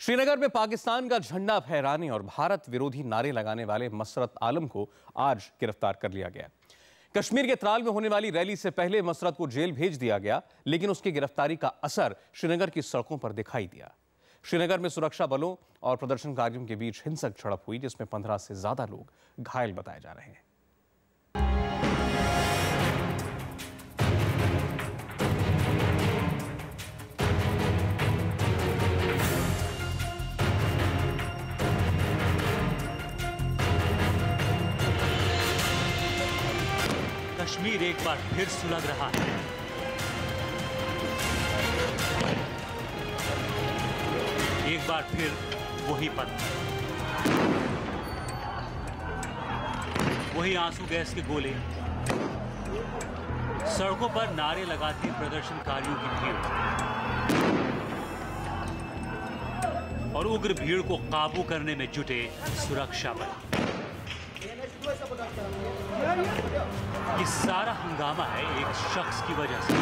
श्रीनगर में पाकिस्तान का झंडा फहराने और भारत विरोधी नारे लगाने वाले मसरत आलम को आज गिरफ़्तार कर लिया गया। कश्मीर के त्राल में होने वाली रैली से पहले मसरत को जेल भेज दिया गया, लेकिन उसकी गिरफ्तारी का असर श्रीनगर की सड़कों पर दिखाई दिया। श्रीनगर में सुरक्षा बलों और प्रदर्शनकारियों के बीच हिंसक झड़प हुई, जिसमें पंद्रह से ज़्यादा लोग घायल बताए जा रहे हैं। कश्मीर एक बार फिर सुलग रहा है। एक बार फिर वही पत्थर वही आँसू गैस के गोले। सड़कों पर नारे लगाती प्रदर्शनकारियों की भीड़। और उग्र भीड़ को काबू करने में जुटे सुरक्षा बल। ये सारा हंगामा है एक शख्स की वजह से।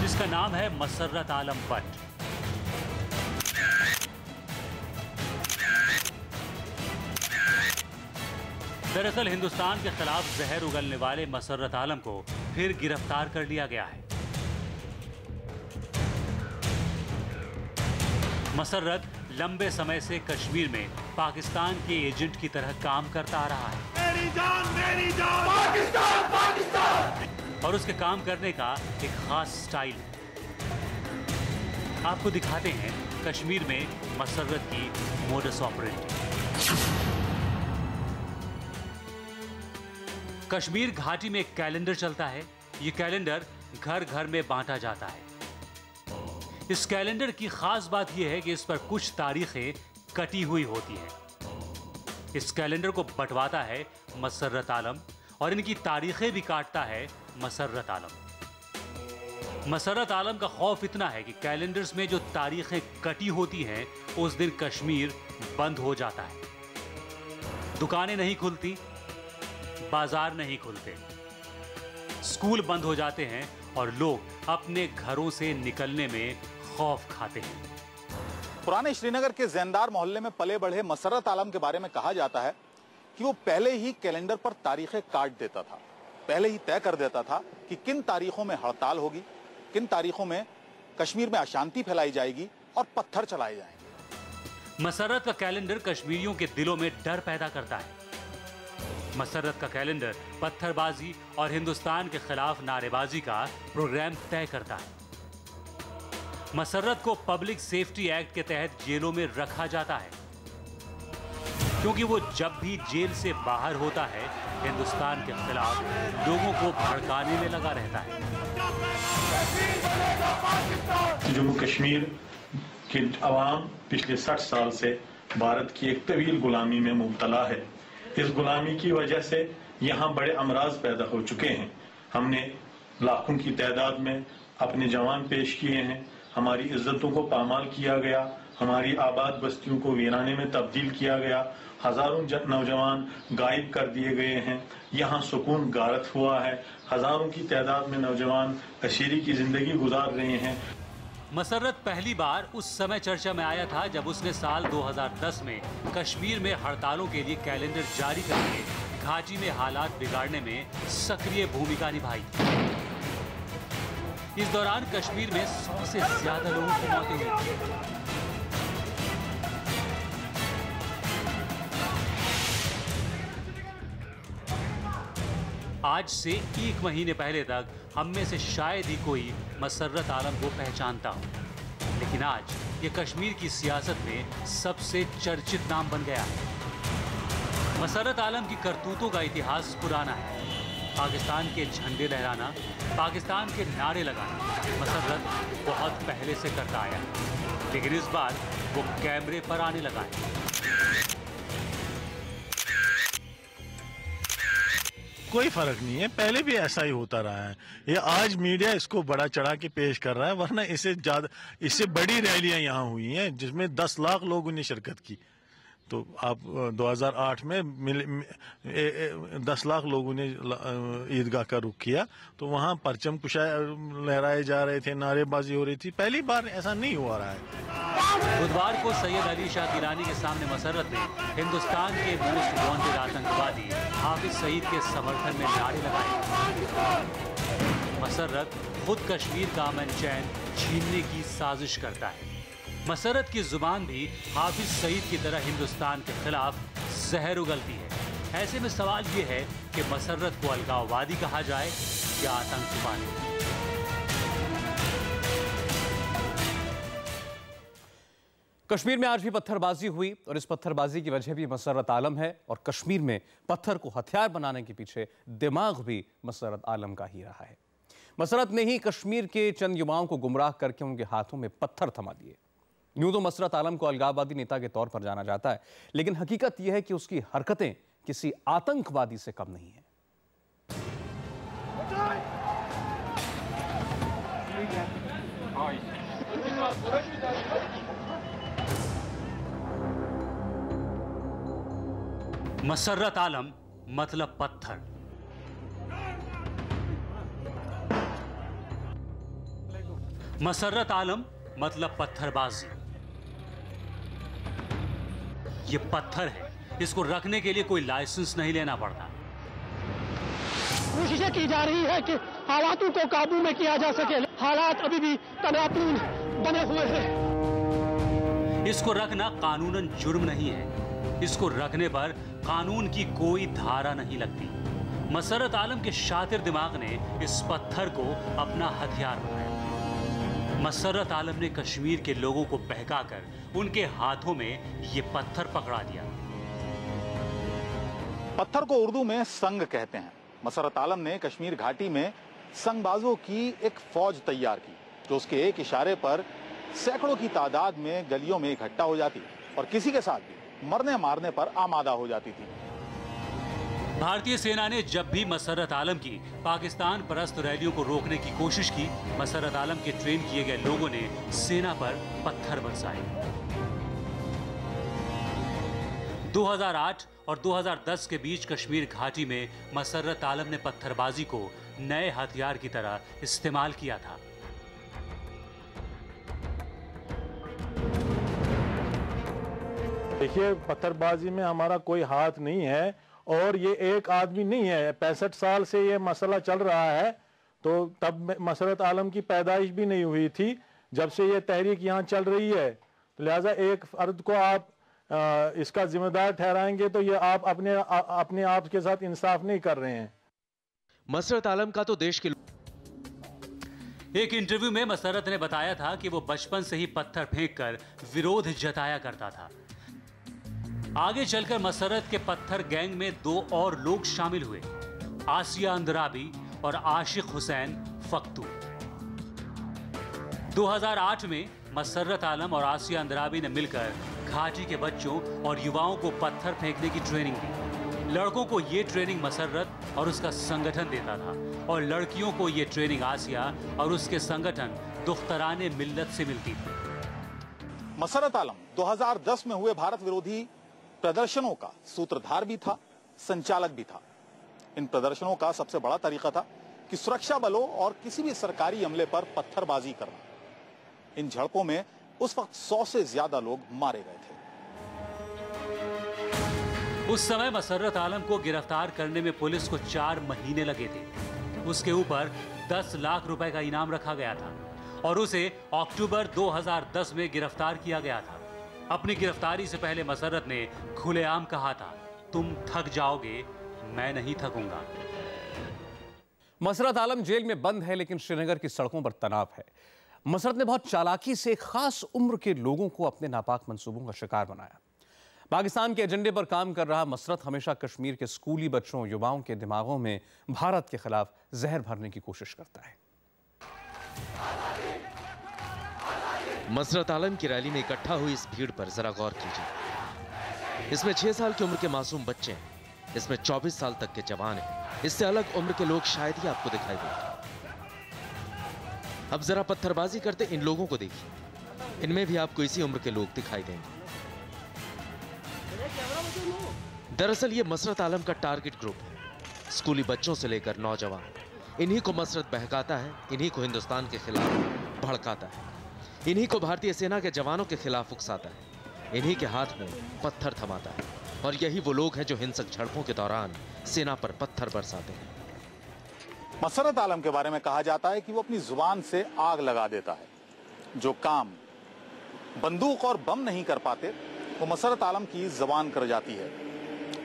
जिसका नाम है मसर्रत आलम भट्ट। दरअसल हिंदुस्तान के खिलाफ जहर उगलने वाले मसर्रत आलम को फिर गिरफ़्तार कर लिया गया है। मसर्रत लंबे समय से कश्मीर में पाकिस्तान के एजेंट की तरह काम करता आ रहा है। मेरी जान मेरी जान। पाकिस्तान पाकिस्तान। और उसके काम करने का एक खास स्टाइल है। आपको दिखाते हैं कश्मीर में मसरत की मोडस ऑपरेंडी कश्मीर घाटी में एक कैलेंडर चलता है। ये कैलेंडर घर घर में बांटा जाता है। इस कैलेंडर की खास बात यह है कि इस पर कुछ तारीखें कटी हुई होती हैं। इस कैलेंडर को बंटवाता है मसर्रत आलम और इनकी तारीखें भी काटता है मसर्रत आलम। मसरत आलम का खौफ इतना है कि कैलेंडर्स में जो तारीखें कटी होती हैं, उस दिन कश्मीर बंद हो जाता है। दुकानें नहीं खुलती, बाज़ार नहीं खुलते। स्कूल बंद हो जाते हैं और लोग अपने घरों से निकलने में खौफ खाते हैं। पुराने श्रीनगर के जैनदार मोहल्ले में पले बढ़े मसरत आलम के बारे में कहा जाता है कि वो पहले ही कैलेंडर पर तारीखें काट देता था। पहले ही तय कर देता था कि किन तारीखों में हड़ताल होगी किन तारीखों में कश्मीर में अशांति फैलाई जाएगी और पत्थर चलाए जाएँगे। मसरत का कैलेंडर कश्मीरियों के दिलों में डर पैदा करता है। मसरत का कैलेंडर पत्थरबाजी और हिंदुस्तान के खिलाफ नारेबाजी का प्रोग्राम तय करता है। मसरत को पब्लिक सेफ्टी एक्ट के तहत जेलों में रखा जाता है। क्योंकि वो जब भी जेल से बाहर होता है, हिंदुस्तान के खिलाफ लोगों को भड़काने में लगा रहता है। जम्मू कश्मीर के आवाम पिछले 60 साल से भारत की एक तवील गुलामी में मुबतला है। इस गुलामी की वजह से यहाँ बड़े अमराज पैदा हो चुके हैं। हमने लाखों की तादाद में अपने जवान पेश किए हैं। हमारी इज्जतों को पामाल किया गया, हमारी आबाद बस्तियों को वीराने में तब्दील किया गया, हज़ारों नौजवान गायब कर दिए गए हैं, यहाँ सुकून गारत हुआ है, हज़ारों की तादाद में नौजवान अशीरी की ज़िंदगी गुजार रहे हैं। मसरत पहली बार उस समय चर्चा में आया था जब उसने साल 2010 में कश्मीर में हड़तालों के लिए कैलेंडर जारी करके घाटी में हालात बिगाड़ने में सक्रिय भूमिका निभाई। इस दौरान कश्मीर में सौ से ज़्यादा लोगों की मौतें हुई आज से एक महीने पहले तक हम में से शायद ही कोई मसर्रत आलम को पहचानता हो। लेकिन आज ये कश्मीर की सियासत में सबसे चर्चित नाम बन गया। है मसरत आलम की करतूतों का इतिहास पुराना है। पाकिस्तान के झंडे लहराना, पाकिस्तान के नारे लगाना मसरत बहुत पहले से करता आया। लेकिन इस बार वो कैमरे पर आने लगा है। कोई फ़र्क नहीं है, पहले भी ऐसा ही होता रहा है। ये आज मीडिया इसको बड़ा चढ़ा के पेश कर रहा है, वरना इससे ज़्यादा इससे बड़ी रैलियाँ यहाँ हुई हैं, जिसमें दस लाख लोगों ने शिरकत की। तो आप 2008 में मिल, ए, ए, दस लाख लोगों ने ईदगाह का रुख किया। तो वहाँ परचम कुशा लहराए जा रहे थे नारेबाजी हो रही थी। पहली बार ऐसा नहीं हुआ रहा है। बुधवार को सैयद अली शाह गिलानी के सामने मसरत ने हिंदुस्तान के मोस्ट वांटेड आतंकवादी हाफिज सईद के समर्थन में नारे लगाए। मसरत खुद कश्मीर का अमन चैन छीनने की साजिश करता है। मसरत की ज़ुबान भी हाफिज सईद की तरह हिंदुस्तान के खिलाफ जहर उगलती है। ऐसे में सवाल ये है कि मसरत को अलगाववादी कहा जाए या आतंकवादी? कश्मीर में आज भी पत्थरबाजी हुई और इस पत्थरबाजी की वजह भी मसरत आलम है और कश्मीर में पत्थर को हथियार बनाने के पीछे दिमाग भी मसरत आलम का ही रहा है। मसरत ने ही कश्मीर के चंद युवाओं को गुमराह करके उनके हाथों में पत्थर थमा दिए। यूँ तो मसरत आलम को अलगाववादी नेता के तौर पर जाना जाता है। लेकिन हकीकत यह है कि उसकी हरकतें किसी आतंकवादी से कम नहीं है। मसरत आलम मतलब पत्थर। मसरत आलम मतलब पत्थरबाजी। ये पत्थर है। इसको रखने के लिए कोई लाइसेंस नहीं लेना पड़ता। कोशिशें की जा रही है कि हालातों को काबू में किया जा सके। हालात अभी भी तनापून बने हुए हैं। इसको रखना कानूनन जुर्म नहीं है। इसको रखने पर कानून की कोई धारा नहीं लगती। मसरत आलम के शातिर दिमाग ने इस पत्थर को अपना हथियार बनाया। मसरत आलम ने कश्मीर के लोगों को बहकाकर उनके हाथों में ये पत्थर पकड़ा दिया। पत्थर को उर्दू में संग कहते हैं। मसरत आलम ने कश्मीर घाटी में संगबाजों की एक फौज तैयार की, जो उसके एक इशारे पर सैकड़ों की तादाद में गलियों में इकट्ठा हो जाती और किसी के साथ भी मरने मारने पर आमादा हो जाती थी। भारतीय सेना ने जब भी मसरत आलम की पाकिस्तान परस्त रैलियों को रोकने की कोशिश की, मसरत आलम के ट्रेन किए गए लोगों ने सेना पर पत्थर बरसाए। 2008 और 2010 के बीच कश्मीर घाटी में मसरत आलम ने पत्थरबाजी को नए हथियार की तरह इस्तेमाल किया था। देखिए, पत्थरबाजी में हमारा कोई हाथ नहीं है। और ये एक आदमी नहीं है पैंसठ साल से ये मसला चल रहा है तो तब मसरत आलम की पैदाइश भी नहीं हुई थी। जब से ये तहरीक यहाँ चल रही है तो लिहाजा एक फर्द को आप आ, इसका जिम्मेदार ठहराएँगे तो ये आप अपने आ, अपने आप के साथ इंसाफ नहीं कर रहे हैं। मसरत आलम का तो देश के एक इंटरव्यू में मसरत ने बताया था कि वो बचपन से ही पत्थर फेंक कर विरोध जताया करता था। आगे चलकर मसरत के पत्थर गैंग में दो और लोग शामिल हुए, आसिया अंदराबी और आशिक हुसैन फख्तू 2008 में मसरत आलम और आसिया अंदराबी ने मिलकर घाटी के बच्चों और युवाओं को पत्थर फेंकने की ट्रेनिंग दी लड़कों को यह ट्रेनिंग मसरत और उसका संगठन देता था और लड़कियों को यह ट्रेनिंग आसिया और उसके संगठन दुख्तरान मिल्लत से मिलती थी। मसरत आलम 2010 में हुए भारत विरोधी प्रदर्शनों का सूत्रधार भी था, संचालक भी था। इन प्रदर्शनों का सबसे बड़ा तरीका था कि सुरक्षा बलों और किसी भी सरकारी अमले पर पत्थरबाजी करना। इन झड़पों में उस वक्त सौ से ज़्यादा लोग मारे गए थे। उस समय मसरत आलम को गिरफ़्तार करने में पुलिस को चार महीने लगे थे। उसके ऊपर 10 लाख रुपए का इनाम रखा गया था और उसे अक्टूबर 2010 में गिरफ़्तार किया गया था। अपनी गिरफ्तारी से पहले मसरत ने खुलेआम कहा था, तुम थक जाओगे, मैं नहीं थकूँगा. मसरत आलम जेल में बंद है, लेकिन श्रीनगर की सड़कों पर तनाव है। मसरत ने बहुत चालाकी से खास उम्र के लोगों को अपने नापाक मंसूबों का शिकार बनाया। पाकिस्तान के एजेंडे पर काम कर रहा मसरत हमेशा कश्मीर के स्कूली बच्चों, युवाओं के दिमागों में भारत के खिलाफ जहर भरने की कोशिश करता है। मसरत आलम की रैली में इकट्ठा हुई इस भीड़ पर जरा गौर कीजिए। इसमें छह साल की उम्र के मासूम बच्चे हैं। इसमें चौबीस साल तक के जवान हैं। इससे अलग उम्र के लोग शायद ही आपको दिखाई दें अब जरा पत्थरबाजी करते इन लोगों को देखिए। इनमें भी आपको इसी उम्र के लोग दिखाई देंगे। दरअसल ये मसरत आलम का टारगेट ग्रुप है। स्कूली बच्चों से लेकर नौजवान। इन्हीं को मसरत बहकाता है, इन्हीं को हिंदुस्तान के खिलाफ भड़काता है। इन्हीं को भारतीय सेना के जवानों के खिलाफ उकसाता है। इन्हीं के हाथ में पत्थर थमाता है। और यही वो लोग हैं जो हिंसक झड़पों के दौरान सेना पर पत्थर बरसाते हैं। मसरत आलम के बारे में कहा जाता है कि वो अपनी ज़ुबान से आग लगा देता है। जो काम बंदूक और बम नहीं कर पाते, वो मसरत आलम की जबान कर जाती है।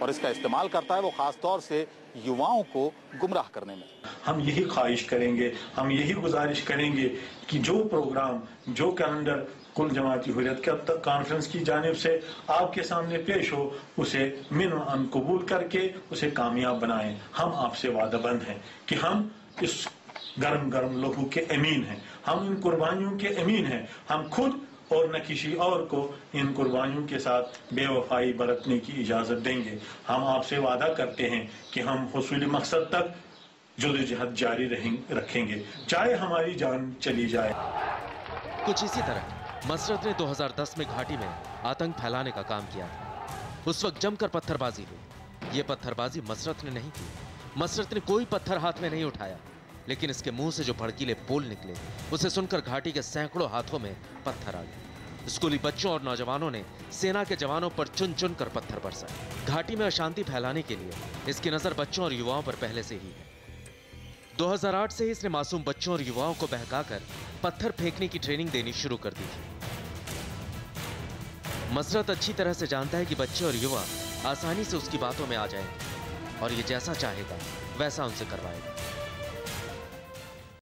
और इसका इस्तेमाल करता है वो खासतौर से युवाओं को गुमराह करने में। हम यही ख्वाहिश करेंगे, हम यही गुजारिश करेंगे कि जो प्रोग्राम, जो कैलेंडर कुल जमाती हुरियत कॉन्फ्रेंस की जानब से आपके सामने पेश हो, उसे मिन कबूल करके उसे कामयाब बनाएँ। हम आपसे वादाबंद हैं कि हम इस गर्म गर्म लोगों के अमीन हैं। हम इन कुर्बानियों के अमीन हैं। हम खुद और न किसी और को इन कुर्बानियों के साथ बेवफाई बरतने की इजाज़त देंगे। हम आपसे वादा करते हैं कि हम हसूली मकसद तक जदोजहद जारी रखेंगे। चाहे हमारी जान चली जाए। कुछ इसी तरह, मसरत ने 2010 में घाटी में आतंक फैलाने का काम किया उस वक्त जमकर पत्थरबाजी हुई। ये पत्थरबाजी मसरत ने नहीं की। मसरत ने कोई पत्थर हाथ में नहीं उठाया। लेकिन इसके मुँह से जो भड़कीले बोल निकले, उसे सुनकर घाटी के सैकड़ों हाथों में पत्थर आ गए। स्कूली बच्चों और नौजवानों ने सेना के जवानों पर चुन चुन कर पत्थर बरसाए। घाटी में अशांति फैलाने के लिए इसकी नज़र बच्चों और युवाओं पर पहले से ही है। 2008 से ही इसने मासूम बच्चों और युवाओं को बहकाकर पत्थर फेंकने की ट्रेनिंग देनी शुरू कर दी थी। मसरत अच्छी तरह से जानता है कि बच्चे और युवा आसानी से उसकी बातों में आ जाएँगे और ये जैसा चाहेगा, वैसा उनसे करवाएगा।